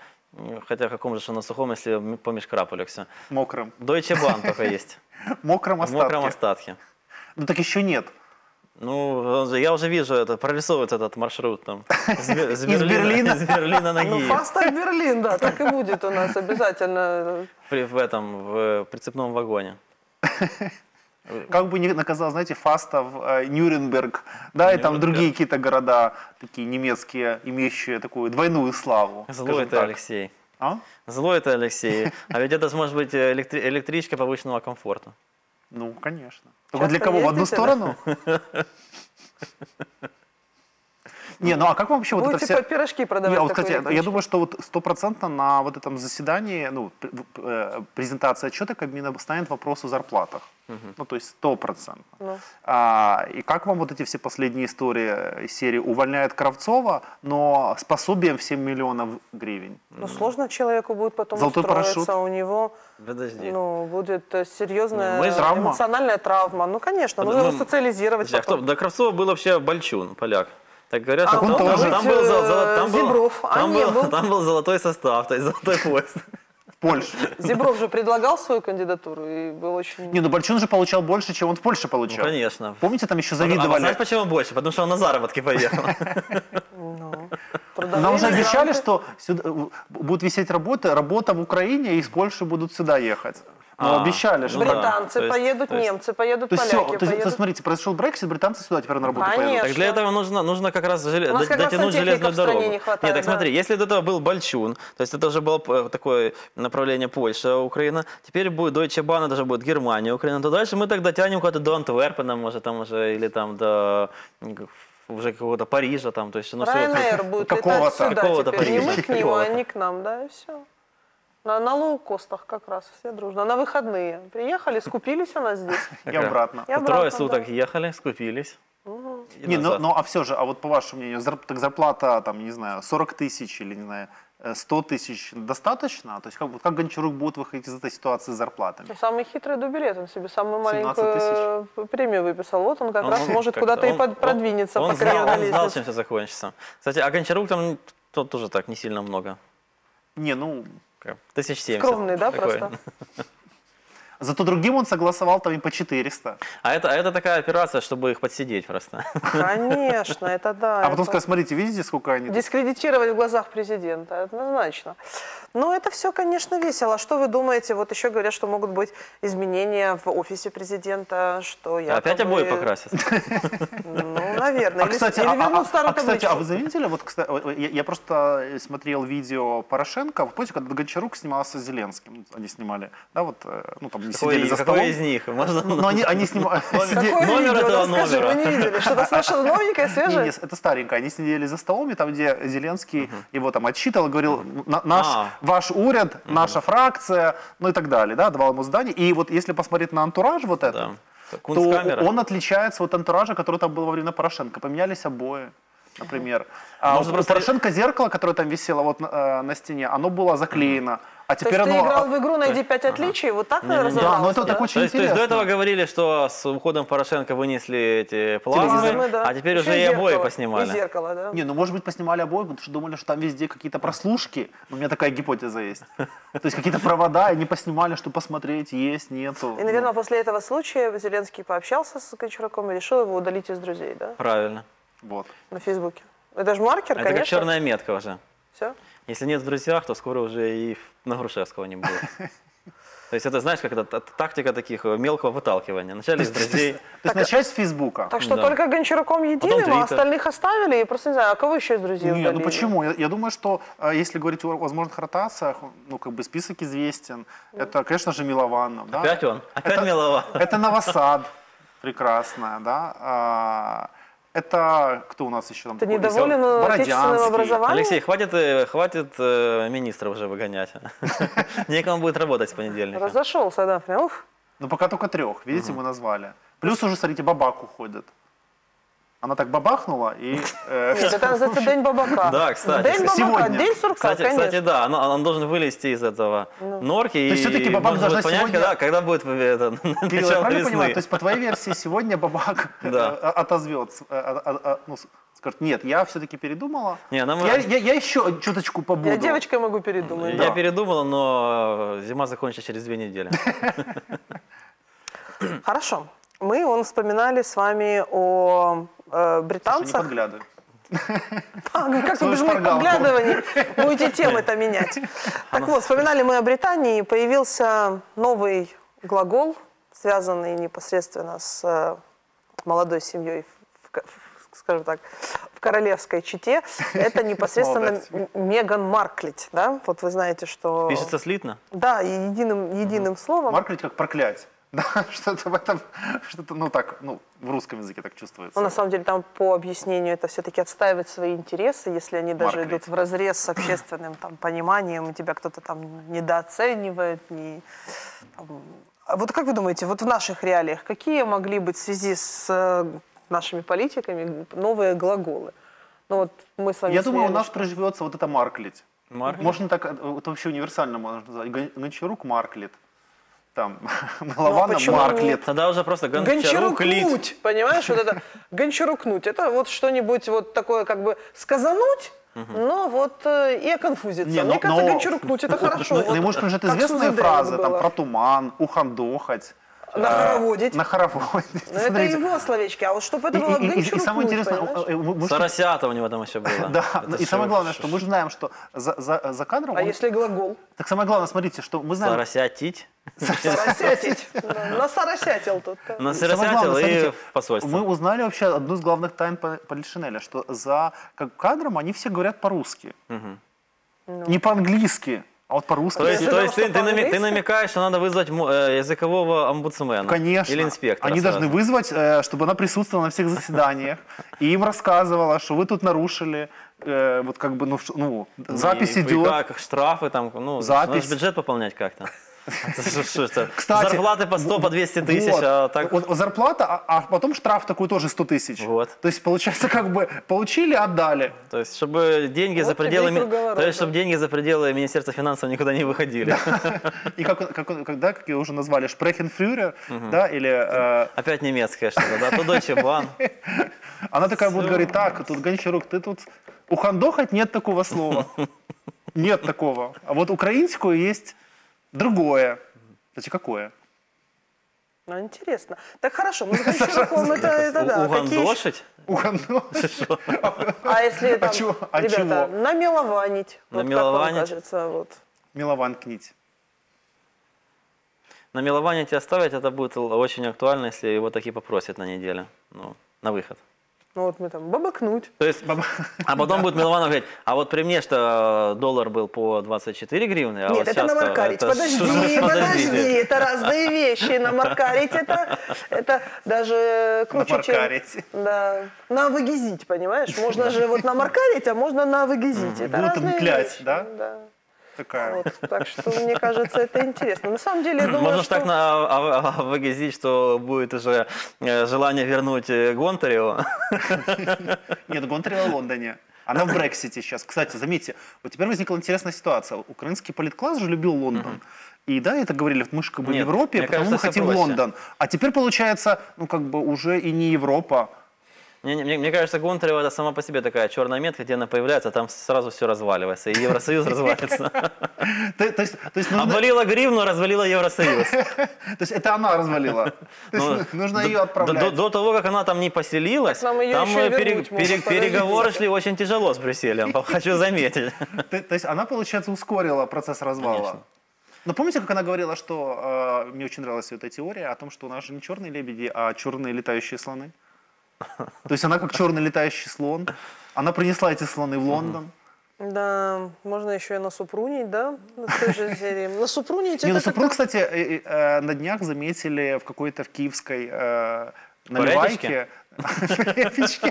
хотя каком же на сухом, если по мешкрапулексу, Мокрым. Deutsche Bahn только есть, <laughs> Мокром в мокром остатке. остатке. Ну так еще нет. Ну, я уже вижу, это прорисовывается этот маршрут там. С, <laughs> Из Берлина? Из Берлина на Ну. Фастак <laughs> Берлин, да, так и будет у нас обязательно. При, в этом, в прицепном вагоне. <laughs> Как бы не наказал, знаете, Фастов, э, Нюрнберг, да, и там другие какие-то города, такие немецкие, имеющие такую двойную славу. Злой скажем ты, так. Алексей. А? Злой ты, Алексей. А ведь это же может быть электри- электричка повышенного комфорта. Ну, конечно. Только Часто для кого? В одну сторону? <laughs> Не, ну а как вам вообще вот это Будете вся... по пирожки продавать. Не, а вот, кстати, я думаю, что вот стопроцентно на вот этом заседании, ну, э, презентация отчета Кабмина станет вопрос о зарплатах. Ну, то есть стопроцентно. Ну. А, и как вам вот эти все последние истории из серии «Увольняет Кравцова, но с пособием в 7 миллионов гривен»? Ну, сложно человеку будет потом Золотой устроиться, парашют? у него Подожди. ну, будет э, серьезная мы Травма. эмоциональная травма. Ну, конечно, Ну, нужно ну, социализировать Подожди, а кто? До Кравцова был вообще Бальчун, поляк. Так говорят, А что он там, там был, Э, там был- Зебров, а там был- был. там был золотой состав, то есть золотой поезд. В Польше. Зебров же предлагал свою кандидатуру и был очень... Не, ну Бальчун же получал больше, чем он в Польше Ну, получал. конечно. Помните, там еще А завидовали? знаешь, почему больше? Потому что он на заработки поехал. Ну, Нам уже обещали, что сюда, будут висеть работы, работа в Украине, и из Польши будут сюда ехать. Но А, обещали, что ну да. Британцы то есть- поедут, то есть- немцы поедут, То есть поляки все, то есть, поедут. смотрите, произошел Брексит, британцы сюда теперь на работу Конечно. поедут. Так для этого нужно, нужно как раз желе- У нас до- как раз дотянуть сантехников железную дорогу. не хватает, Нет, так да. смотри, если до этого был Бальчун, то есть это уже было такое направление Польша, Украина, теперь будет Deutsche Bahn, это же будет Германия, Украина, то дальше мы так дотянем куда-то до Антверпена, может, там уже, или там до уже какого-то Парижа, там, то есть, ну, Ryanair будет Какого-то- летать сюда какого-то теперь. Не мы Парижа, к ним, а они к нам, да, и все. На, на лоукостах как раз все дружно. На выходные. Приехали, скупились у нас здесь. И обратно. И Трое суток да. ехали, скупились. и Не, ну, ну, а все же, а вот по вашему мнению, так зарплата, там, не знаю, 40 тысяч или, не знаю, э, 100 тысяч достаточно? То есть как, как Гончарук будет выходить из этой ситуации с зарплатами? Самый хитрый дубилет, он себе самую 17 маленькую э, премию выписал. Вот он как Он- раз он может куда-то и под- он- продвинется он по знал, он знал, чем все закончится. Кстати, а Гончарук там тот тоже так не сильно много. Не, ну, Тысяч семьдесят. Скромный, да, Такой. просто? <laughs> зато другим он согласовал там и по 400. А это, а это такая операция, чтобы их подсидеть просто. Конечно, это да. А потом сказать, смотрите, видите, сколько они... тут?» Дискредитировать в глазах президента, однозначно. Ну, это все, конечно, весело. А Что вы думаете? Вот еще говорят, что могут быть изменения в офисе президента, что я Опять обои покрасят. Ну, наверное. А, Или- кстати, или а, вернут а- старую а, кстати, а вы заметили, вот, кста- я, я просто смотрел видео Порошенко, вы помните, когда Гончарук снимался с Зеленским, они снимали, да, вот, э, ну, там, Какой, сидели за какой столом. из них? Можно... Ну, они, они <laughs> снимали... сидели- Какое Номер видео? этого Расскажи, номера. вы не видели? Что-то совершенно новенькое, <laughs> свежее? не, это старенькое. Они сидели за столом, и там, где Зеленский его там отчитывал, говорил, «На- наш, А. ваш уряд, наша фракция, ну и так далее, да, давал ему здание. И вот если посмотреть на антураж вот этот, то он отличается от антуража, который там был во время Порошенко. Поменялись обои, например. А у просто- Порошенко зеркало, которое там висело вот на, э, на стене, оно было заклеено. А То теперь есть ты оно... играл в игру «Найди пять отличий», вот так Не-не-не. разобрался? Да, но это так То очень есть, то есть до интересно. этого говорили, что с уходом Порошенко вынесли эти плазмы, да. а теперь Еще уже и обои зеркало, поснимали. И зеркало, да. Не, ну может быть поснимали обои, потому что думали, что там везде какие-то прослушки. У меня такая гипотеза есть. То есть какие-то провода, и они поснимали, чтобы посмотреть, есть, нету. И, наверное, после этого случая Зеленский пообщался с Гончаруком и решил его удалить из друзей, да, Правильно. Вот. на Фейсбуке. Это же маркер, Это как конечно. черная метка уже. Все. Если нет в друзьях, то скоро уже и на Грушевского не будет. <laughs> То есть это, знаешь, как это та- тактика таких э, мелкого выталкивания. Вначале из друзей. То есть начать с Фейсбука. Так что только Гончаруком единым, а остальных оставили, и просто не знаю, а кого еще из друзей Нет, ну почему? Я, думаю, что э, если говорить о возможных ротациях, ну как бы список известен. Это, конечно же, Милованов. Опять он? Опять Это- Милова? Это Новосад, прекрасная, да. Это кто у нас еще там? Ты такой? недоволен отечественным Бородянский. образованием? Алексей, хватит, э, хватит э, министра уже выгонять. <laughs> <laughs> Некому будет работать с понедельника. Разошелся, да, прям, ух. Ну пока только трех, видите, мы назвали. Плюс уже, смотрите, бабак уходит. Она так бабахнула и... э, Нет, это называется День Бабака. Да, кстати. День Бабака, Сегодня. День сурка, Кстати, конечно. кстати, да, он, он должен вылезти из этого норки и есть всё-таки Бабак должна понять, сегодня- когда, когда будет э, это, <laughs> Кирилл, я правильно понимаю? То есть, по твоей версии, сегодня бабак э, отозвется, э, ну, скажет, нет, я все-таки передумала. Не, я, я- я еще чуточку побуду. Я девочкой могу передумать. Я да. передумал, но э, зима закончится через две недели. <laughs> Хорошо. Мы он вспоминали с вами о э, Слушай, не британцах. подглядывай. <laughs> А, ну как Свою без моих подглядываний <laughs> будете темы-то менять. <laughs> Так вот, вспоминали мы о Британии, появился новый глагол, связанный непосредственно с э, молодой семьей, скажем так, в королевской чете. Это непосредственно Меган Марклить, да? Вот вы знаете, что... Пишется слитно. Да, единым, единым словом. Марк ведь как проклять. <laughs> Да, что-то в этом, что-то, ну так, ну, в русском языке так чувствуется. Но на самом деле там по объяснению это все-таки отстаивать свои интересы, если они даже Маркрит. идут в разрез с общественным там, пониманием, и тебя кто-то там недооценивает. Не, там. А вот как вы думаете, вот в наших реалиях какие могли быть в связи с э, нашими политиками новые глаголы? Ну вот мы с вами Я думаю, у нас что- приживется вот это Марклить. Марк? Можно так, это вообще универсально можно назвать. Гон- Гончарук Марклит. Там, <laughs> Ну, а Марклит. Тогда уже просто лит. Гончарукнуть, понимаешь, вот это <laughs> гончарукнуть, это вот что-нибудь вот такое как бы сказануть, но вот э, и оконфузиться. Не, Мне но- кажется, но- гончарукнуть это <laughs> хорошо. Ну, вот и, может, же как известные Сузы Дрейн фразы, там, про туман, ухандохать. Нахороводить. На хороводить. Но это Смотрите. его словечки, а вот чтобы это было и- и- самое интересное, э, мы- мы ж- Соросята у него там еще было. <laughs> да, Это и самое главное, что мы же знаем, что за, кадром... А если глагол? Так самое главное, смотрите, что мы знаем... Соросятить. Соросятить. Да, Насоросятил тут. да. На Самое соросятил главное, и посольство. Мы узнали вообще одну из главных тайн По- Полишинеля, что за кадром они все говорят по-русски. Не по-английски, а вот по-русски. То есть, то есть ты, ты, ты намекаешь, что надо вызвать э, языкового омбудсмена. Конечно. Или инспектора. Они сразу. должны вызвать, э, чтобы она присутствовала на всех заседаниях и им рассказывала, что вы тут нарушили, э, вот как бы, ну, ш- ну запись И- и идет. как, штрафы там, ну, Запись. бюджет пополнять как-то. Кстати, Зарплаты по 100, по 200 тысяч, Вот. а так... Вот зарплата, а, а потом штраф такой тоже 100 тысяч. Вот. То есть, получается, как бы получили, отдали. То есть, чтобы деньги Вот за тебе и пределы... ми- круговорот, То есть, чтобы деньги за пределы Министерства финансов никуда не выходили. И как, когда, как ее уже назвали, Шпрехенфрюрер, да, или э, Опять немецкое что-то, да? То Deutsche Bahn. <laughs> она такая будет говорить, так, тут Гончарук, ты тут ухандохать нет такого слова. <laughs> Нет такого. А вот украинскую есть другое. Кстати, какое? Ну, интересно. Так хорошо, мы <laughs> с Гончаруком это, это да. Угандошить? Ухандохать? <laughs> А если там, чего? А ребята, намелованить. Намелованить? кажется, вот. Милован книть. На милование тебя оставить, это будет очень актуально, если его таки попросят на неделю, ну, на выход. Ну вот мы там бабакнуть. То есть, <laughs> а потом будет Милованов говорить, а вот при мне что доллар был по 24 гривны, а Нет, вот это намаркарить. это Подожди, что- подожди, <laughs> это разные вещи. Намаркарить это, это даже круче, чем... Намаркарить. Да, навыгизить, понимаешь? Можно же вот намаркарить, а можно навыгизить. Это Будут разные вещи. да? Да. Такая. Вот, так что, мне кажется, это интересно. На самом деле, я думаю, Можно ж что... так на, а- а- выгазить, что будет уже э, желание вернуть э, Гонтареву. <laughs> Нет, Гонтарева в Лондоне. Она в Брексите сейчас. Кстати, заметьте, вот теперь возникла интересная ситуация. Украинский политкласс же любил Лондон. И да, это говорили, мы же как бы в Нет, Европе, мне потому кажется, мы хотим проще. Лондон. А теперь получается, ну как бы уже и не Европа. Мне, мне- мне кажется, Гонтарева это сама по себе такая черная метка, где она появляется, там сразу все разваливается, и Евросоюз развалится. <laughs> То, то есть, то, есть нужно, Обвалила гривну, развалила Евросоюз. <laughs> то есть это она развалила. Ну, нужно ее отправлять. до- того, как она там не поселилась, там переговоры шли очень тяжело с Брюсселем, <laughs> хочу заметить. То, есть она, получается, ускорила процесс развала. Но помните, как она говорила, что э, мне очень нравилась эта теория о том, что у нас же не черные лебеди, а черные летающие слоны? То есть она как черный летающий слон. Она принесла эти слоны в Лондон. Да, можно еще и насупрунить, да, на той же серии. Насупрунить Не, это супруг, как-то- кстати, э, э, на днях заметили в какой-то в киевской э, наливайке. <laughs>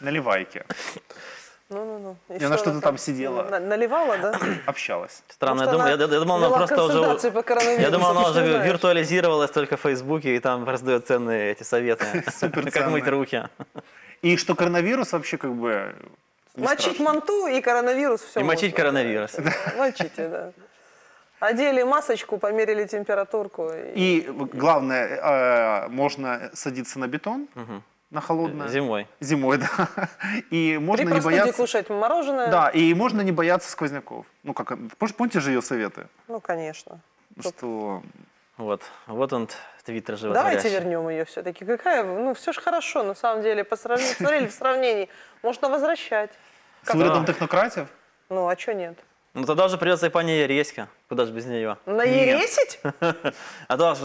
Наливайке. Ну-ну-ну. И она что-то там сидела. на- Наливала, да? <clears throat> Общалась. Странно, я Может, думал, я, она я думал, она просто уже... по коронавирусу, Я думал, она уже знаешь. виртуализировалась только в Фейсбуке и там раздает ценные эти советы, <laughs> как Суперценные. мыть руки. И что коронавирус вообще как бы... Мочить страшно. манту и коронавирус, все И мочить коронавирус. <laughs> Мочите, да. Одели масочку, померили температурку. И... И главное, э, можно садиться на бетон, на холодное. Зимой. Зимой, <laughs> да. И можно При не бояться... кушать мороженое. Да, и можно не бояться сквозняков. Ну, как, помните- же ее советы? Ну, конечно. Что Вот. Вот он, твиттер живет. Давайте вернем ее все-таки. Какая, ну, все же хорошо, на самом деле. По сравнению, смотрели в сравнении. Можно возвращать. с выродом технократов? Ну, а что нет? Ну тогда уже придется и пани Ереська. Куда же без нее? Наересить? <laughs> А то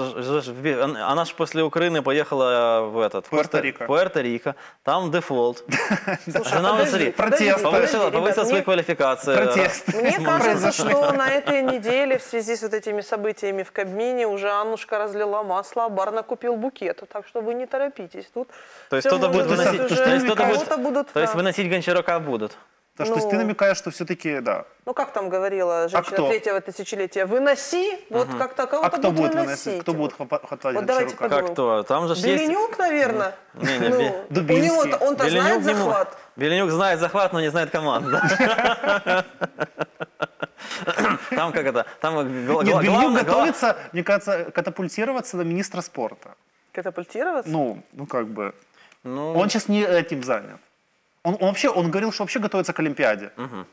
она- же после Украины поехала в этот... Пуэрто-Рико. Пуэрто-Рико. Там дефолт. <laughs> Жена подожди, Протест. Повысила, свою квалификацию. Протест. <laughs> Мне кажется, что на этой неделе в связи с вот этими событиями в Кабмине уже Аннушка разлила масло, а Барна купил букет. Так что вы не торопитесь. Тут То есть кто-то будет выносить, то есть кто-то будет- кого-то будут, то есть да. выносить Гончарука будут. Так что то есть ты Ну. намекаешь, что все-таки, да. Ну, как там говорила женщина кто? третьего тысячелетия, выноси, вот как-то А кого-то кто будет выносить. выносить? Кто будет хвата- хватать Вот давайте подумаем. Как то? Там же ж есть... Беленюк, наверное. Не, не, Ну, у него он-то знает захват. Беленюк знает захват, но не знает команду. Там как это? Там Нет, гла- готовится, мне кажется, катапультироваться на министра спорта. Катапультироваться? Ну, ну как бы. Ну, Он сейчас не этим занят. Он, он вообще, он говорил, что вообще готовится к Олимпиаде. в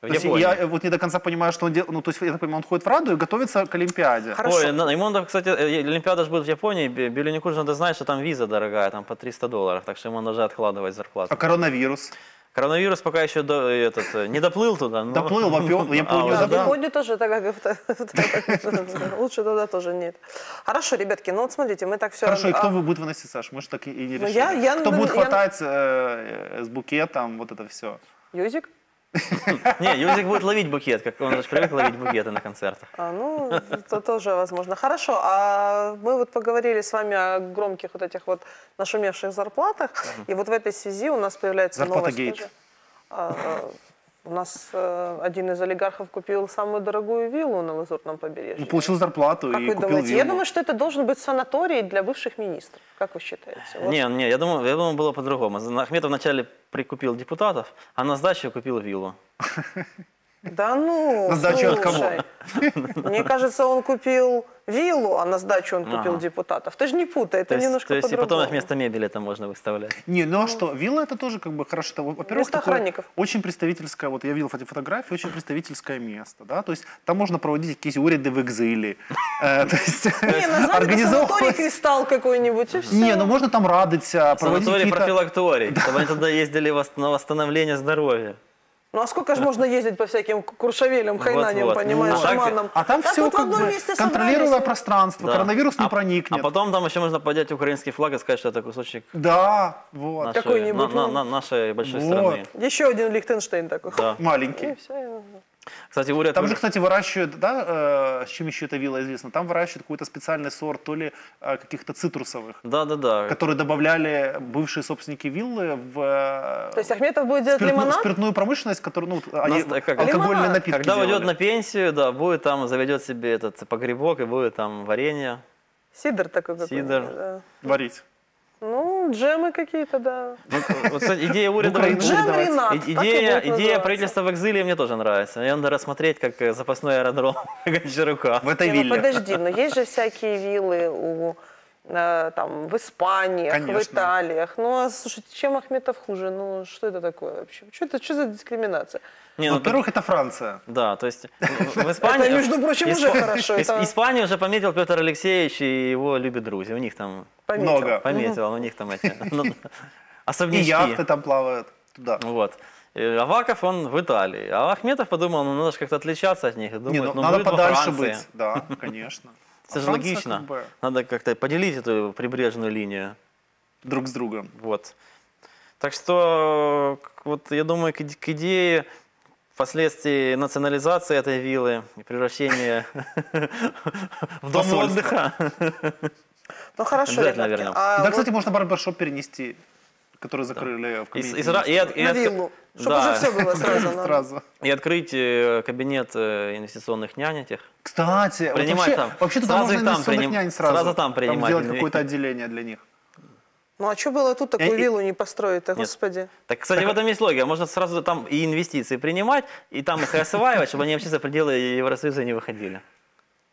То есть я вот не до конца понимаю, что он делает. Ну, то есть, я так понимаю, он ходит в Раду и готовится к Олимпиаде. Хорошо. Ой, ему надо, кстати, э, Олимпиада же будет в Японии, Бе- Беленюку же надо знать, что там виза дорогая, там по 300 долларов, так что ему нужно откладывать зарплату. А коронавирус? Коронавирус пока еще до- этот, э, не доплыл туда. но- Доплыл в Япо- в Японию, А, Да, да. Японию тоже так <laughs> лучше туда тоже нет. Хорошо, ребятки, ну вот смотрите, мы так все. Хорошо, и кто вы будет выносить, Саш? Мы же так и не Ну, решили. я- я, кто наверно, будет я- хватать э, с букетом, вот это все. Юзик? <laughs> Не, Юзик будет ловить букет, как он же привык ловить букеты на концертах. А, ну, это тоже возможно. Хорошо, а мы вот поговорили с вами о громких вот этих вот нашумевших зарплатах, и вот в этой связи у нас появляется Зарплата новость гейт. У нас э, один из олигархов купил самую дорогую виллу на Лазурном побережье. Ну, получил зарплату Как и вы купил думаете? Я виллу. думаю, что это должен быть санаторий для бывших министров. Как вы считаете? Вот. Не, не, я думал, я думал, было по-другому. Ахметов вначале прикупил депутатов, а на сдачу купил виллу. <laughs> Да ну, На сдачу от кого? слушай. Мне кажется, он купил виллу, а на сдачу он купил Ага. депутатов. Ты же не путай, это То есть, немножко то есть и потом вместо мебели там можно выставлять. Не, ну а что, вилла это тоже как бы хорошо. Это, во-первых, охранников. очень представительское, вот я видел эти фотографии, очень представительское место, да, то есть там можно проводить какие-то уряды в экзиле, <laughs> Э, то есть Не, назвали это санаторий «Кристалл» какой-нибудь, и все. Не, ну можно там радиться, проводить Санаторий профилакторий, <laughs> чтобы они туда ездили на восстановление здоровья. Ну а сколько же можно ездить по всяким куршавелям, хайнаням, Вот-вот. понимаешь, Ну, так- шаманам? А там Так все вот в как одном бы месте контролируемое пространство, Да. коронавирус не А- проникнет. А потом там еще можно поднять украинский флаг и сказать, что это кусочек Да, вот. нашей, Какой-нибудь, на- ну. на- нашей большой Вот. страны. Еще один Лихтенштейн такой. Да. Маленький. И всё. Кстати, уряд... Там же, кстати, выращивают, да, э, с чем еще эта вилла известна? Там выращивают какой-то специальный сорт, то ли э, каких-то цитрусовых, Да-да-да. которые добавляли бывшие собственники виллы в э, То есть Ахметов будет делать спиртну- лимонад? спиртную промышленность, которую, ну, они так как- алкогольные Лимонад. напитки Когда делали. уйдет на пенсию, да, будет там, заведет себе этот погребок и будет там варенье. Сидр такой какой Сидр. да. Варить. Ну, джемы какие-то, да. Ну, вот, кстати, идея уряда... Джем. Ренат, Идея, идея правительства в экзиле мне тоже нравится. Ее надо рассмотреть как э, запасной аэродром <laughs> Гончарука. В этой Не, ну вилле. подожди, но есть же всякие виллы у, э, там, в Испании, в. Италиях. Ну, а слушайте, чем Ахметов хуже? Ну, что это такое вообще? Что это что за дискриминация? Не, ну, Во-первых, это Франция. Да, то есть в <laughs> Испании... Это, между прочим, уже хорошо, Испанию уже пометил Петр Алексеевич и его любят друзья. У них там. Много. пометил, у них там эти <laughs> ну, И яхты там плавают туда. Вот. И Аваков, он в Италии. А Ахметов подумал, ну надо же как-то отличаться от них. Не, думает, ну, ну, надо подальше быть. <laughs> Да, конечно. Это А же Франция логично. как бы Надо как-то поделить эту прибрежную линию. друг с другом. Вот. Так что, вот я думаю, к идее впоследствии национализации этой виллы и превращения <laughs> в дом отдыха. Ну, хорошо, вернем. а да, кстати, можно барбершоп перенести, который закрыли в кабинете. на виллу, чтобы уже все было <laughs> сразу. и открыть э, кабинет э, инвестиционных нянь этих. Кстати, вот Принимать вообще, там. вообще туда Сразу можно там инвестиционных нянь сразу. сразу там принимать. сделать какое-то отделение для них. Ну, а что было тут такую И- виллу не построить-то, господи? Так, кстати, в этом есть логика. Можно сразу там и инвестиции принимать, и там их и осваивать, чтобы они вообще за пределы Евросоюза не выходили.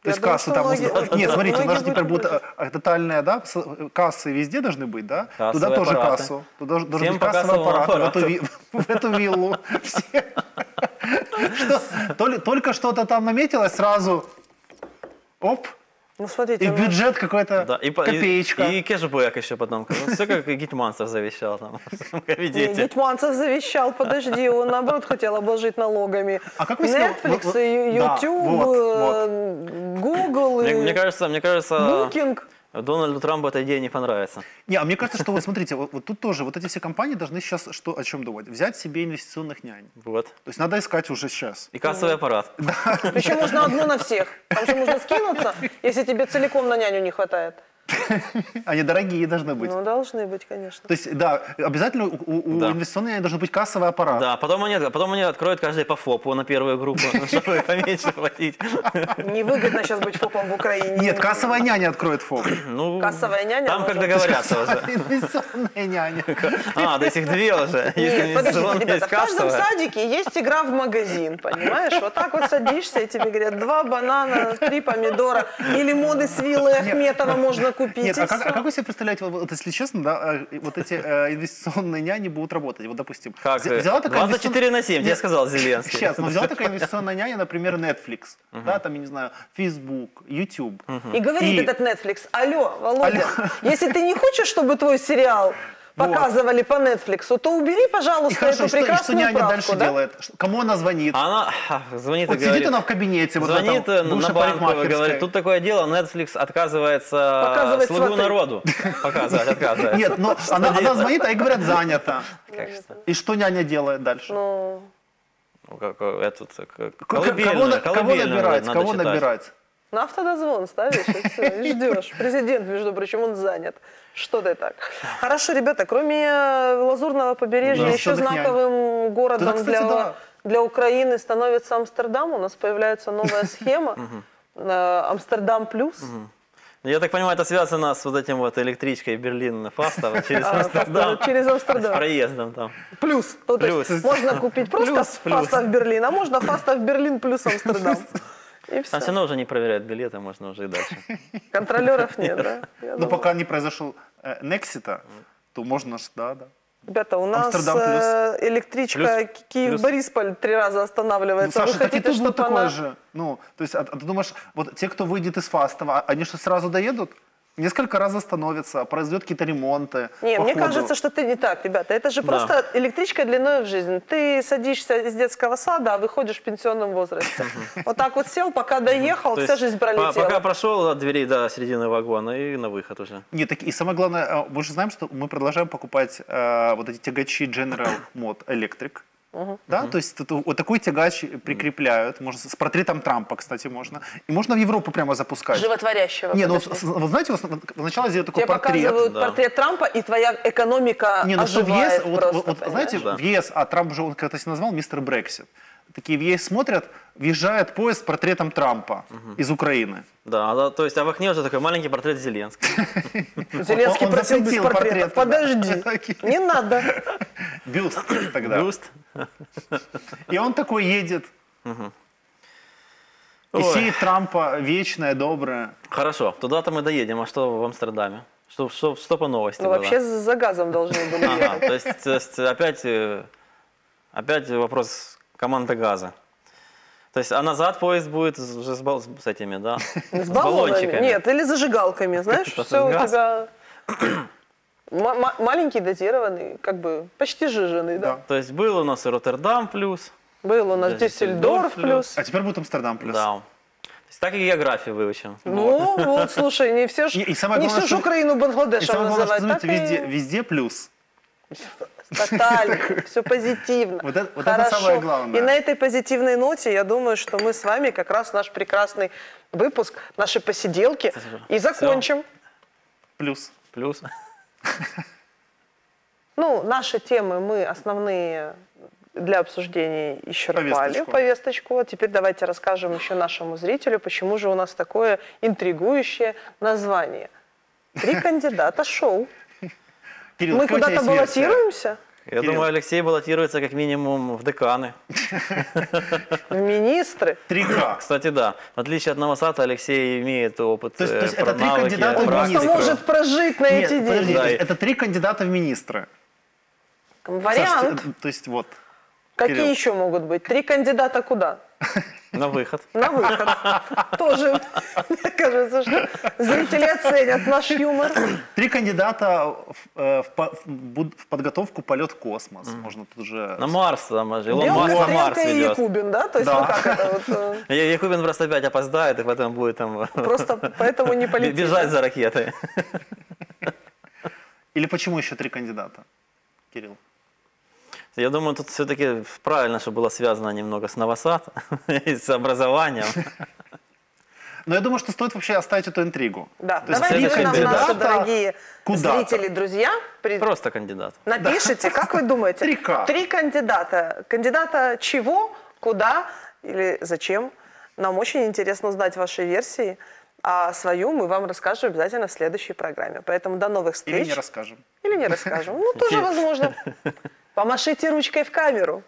То есть что там... Нет, смотрите, у нас же теперь будут будут э, тотальные, да, с- кассы везде должны быть, да? Туда тоже кассу. Туда должен Всем быть кассовый аппарат в эту, виллу. Только что-то там наметилось, сразу оп, Ну, смотрите, и у нас- бюджет какой-то, Да, и, по- и- копеечка. И, кэшбэк еще потом. Ну, все как Гетманцев завещал там в Не, кабинете. Гетманцев завещал, подожди, он наоборот хотел обложить налогами. А как вы Netflix, YouTube, вот, э, Google, Мне, и мне кажется, мне кажется, Booking. Дональду Трампу эта идея не понравится. Не, а мне кажется, что вот смотрите, вот, вот тут тоже, вот эти все компании должны сейчас что, о чем думать? Взять себе инвестиционных нянь. Вот. То есть надо искать уже сейчас. И кассовый аппарат. Причем можно одну на всех. Там же можно скинуться, <laughs> если тебе целиком на няню не хватает. <laughs> Они дорогие должны быть. Ну, должны быть, конечно. То есть, да, обязательно у, у- Да. инвестиционной должен быть кассовый аппарат. Да, потом они, потом они откроют каждый по ФОПу на первую группу, <laughs> чтобы поменьше платить. <laughs> Невыгодно сейчас быть фопом в Украине. Нет, кассовая няня откроет ФОП. <clears throat> Ну, Кассовая няня Там как договорятся уже. Инвестиционная няня. А, то есть их две уже. Нет, подождите, ребята, в каждом садике есть игра в магазин, понимаешь? Вот так вот садишься, и тебе говорят, два банана, три помидора, и лимоны с виллы Ахметова можно купить. Нет, а как, а как вы себе представляете, вот, если честно, да, э, вот эти э, инвестиционные няни будут работать? Вот, допустим, Как? взя- взяла такая 24 на 7, тебе Нет, сказал Зеленский. Сейчас, ну взяла такая <laughs> инвестиционная няня, например, Netflix, да, там, я не знаю, Facebook, YouTube. И говорит И- этот Netflix, алло, Володя, если ты не хочешь, чтобы твой сериал показывали по Netflix, то убери, И пожалуйста, хорошо, эту что, и что прекрасную няня правку, дальше да? делает? Кому она звонит? Она звонит вот и сидит говорит, она в кабинете, вот звонит этом, на бывшей банк, и говорит, тут такое дело, Netflix отказывается Показывать слугу сваты. народу показывать, отказывается. Нет, но она, она звонит, а ей говорят, занято. Что? И что няня делает дальше? Ну, Ну, как, э, этот, э, колыбельную, кого, кого набирать? Кого читать. набирать? на автодозвон ставишь, и всё, и ждешь. Президент, между прочим, он занят. Что ты так? Хорошо, ребята, кроме э, Лазурного побережья, Да. еще знаковым городом Да, кстати, для, да. для Украины становится Амстердам. У нас появляется новая <laughs> схема. э, Амстердам плюс. Я так понимаю, это связано с вот этим вот электричкой Берлин-Фастов через <laughs> А, Амстердам. Через С Амстердам. проездом там. Плюс. Ну, Плюс. можно купить просто Фастов-Берлин, а можно Фастов-Берлин плюс Амстердам. И все все. равно уже не проверяют билеты, можно уже и дальше. <laughs> Контролеров нет, да? Но думаю. пока не произошел э, Нексита, то можно ж, да, да. Ребята, у нас плюс. э, электричка Плюс. Киев-Борисполь три раза Ну, останавливается. Вы Саша, так и хотите, чтобы такое она... же. Ну, то есть, а, а ты думаешь, вот те, кто выйдет из Фастова, они что, сразу доедут? Несколько раз остановится, произойдет какие-то ремонты. Не, мне ходу. кажется, что ты не так, ребята. Это же Да. просто электричка длиной в жизнь. Ты садишься из детского сада, а выходишь в пенсионном возрасте. Вот так вот сел, пока доехал, вся жизнь пролетела. Пока прошел от дверей до середины вагона и на выход уже. Нет, и самое главное, э, мы же знаем, что мы продолжаем покупать э, вот эти тягачи General Mod Electric. Да, то есть вот такой тягач прикрепляют, можно с портретом Трампа, кстати, можно. И можно в Европу прямо запускать. Животворящего. Не, ну вот знаете, сначала сделать такой Тебе портрет. показывают да. портрет Трампа, и твоя экономика Не, ну что в оживает ЕС, вот, просто, вот- вот, понимаешь? знаете, Да. в ЕС, а Трамп же он как-то себя назвал мистер Брексит. Такие в ЕС смотрят, въезжает поезд с портретом Трампа из Украины. Да, да, то есть а в окне уже такой маленький портрет Зеленского. <laughs> Зеленский просил без портрета. Подожди, <laughs> не надо. Бюст <coughs> тогда. Бюст. И он такой едет. И Ой. сеет Трампа вечное, доброе. Хорошо, туда-то мы доедем. А что в Амстердаме? Что, что, что по новости Ну, было? вообще за газом должны были Ага, ехать. то есть, то есть опять, э, опять вопрос команды газа. То есть, а назад поезд будет с- уже с, бал- с этими, да? С баллонами. баллончиками. Нет, или зажигалками, знаешь, все у тебя <coughs> ма- маленький, дозированный, как бы почти жиженый, да. Да. То есть был у нас и Роттердам плюс. Был у нас Да, Дюссельдорф Дюссельдорф плюс. А теперь будет Амстердам плюс. Да. То есть так и географию выучим. Ну, вот, слушай, не все ж, И- и самое не главное, ж что- Украину Бангладешем главное, так и- везде, везде плюс. Тотально, <laughs> все позитивно. Вот это- вот это Хорошо. самое главное. И на этой позитивной ноте я думаю, что мы с вами как раз наш прекрасный выпуск, наши посиделки и закончим. Плюс. Плюс. <laughs> Ну, наши темы мы основные для обсуждения исчерпали Повесточку. повесточку. Теперь давайте расскажем еще нашему зрителю, почему же у нас такое интригующее название. Три <laughs> кандидата шоу. Кирилл, Мы куда-то баллотируемся? Я Кирилл. думаю, Алексей баллотируется как минимум в деканы. В министры? 3К. <laughs> Кстати, да. В отличие от Новосата, Алексей имеет опыт, То есть- э, то есть про это три кандидата в Он министры. может прожить на эти деньги. Да, это три кандидата в министры. Вариант. ты- то есть вот. Какие Кирилл. еще могут быть? Три кандидата куда? <laughs> На выход. На выход. Тоже, мне кажется, что зрители оценят наш юмор. Три кандидата в, э, в в подготовку полет в космос. Можно тут же... На Марс там же. Илон Маск на Марс и ведет. Якубин, да? То есть Да. вот как это вот? э, Якубин просто опять опоздает, и поэтому будет там Просто поэтому не полетит. бежать за ракетой. Или почему еще три кандидата? Кирилл. Я думаю, тут все-таки правильно, что было связано немного с Новосад <laughs> и с образованием. Но я думаю, что стоит вообще оставить эту интригу. Да, То есть давайте вы нам, наши дорогие куда-то. зрители, друзья, при- Просто кандидат. напишите, как вы думаете, Три три кандидата. Кандидата чего, куда или зачем? Нам очень интересно узнать ваши версии, а свою мы вам расскажем обязательно в следующей программе. Поэтому до новых встреч. Или не расскажем. Или не расскажем. Ну, <laughs> тоже возможно. <laughs> Помашите ручкой в камеру.